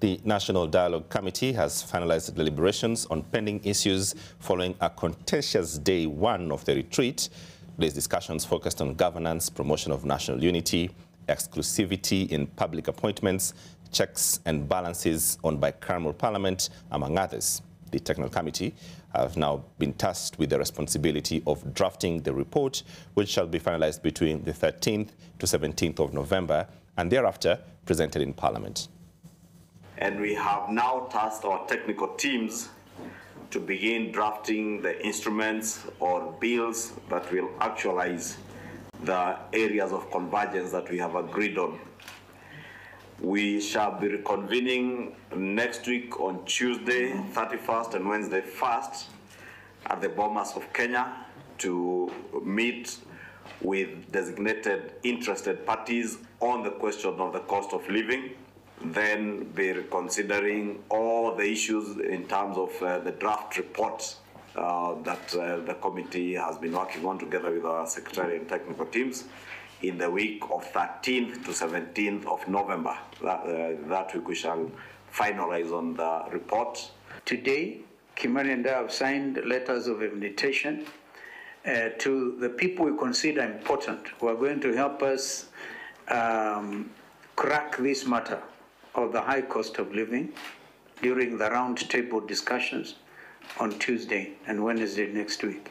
The National Dialogue Committee has finalized deliberations on pending issues following a contentious day one of the retreat. Today's discussions focused on governance, promotion of national unity, exclusivity in public appointments, checks and balances on bicameral parliament, among others. The Technical Committee have now been tasked with the responsibility of drafting the report, which shall be finalized between the 13th to 17th of November and thereafter presented in Parliament. And we have now tasked our technical teams to begin drafting the instruments or bills that will actualize the areas of convergence that we have agreed on. We shall be reconvening next week on Tuesday 31st and Wednesday 1st at the Bomas of Kenya to meet with designated interested parties on the question of the cost of living then be considering all the issues in terms of uh, the draft report uh, that uh, the committee has been working on together with our secretary and technical teams in the week of 13th to 17th of November. That, uh, that week we shall finalize on the report. Today, Kimani and I have signed letters of invitation uh, to the people we consider important who are going to help us um, crack this matter of the high cost of living during the roundtable discussions on Tuesday and Wednesday next week.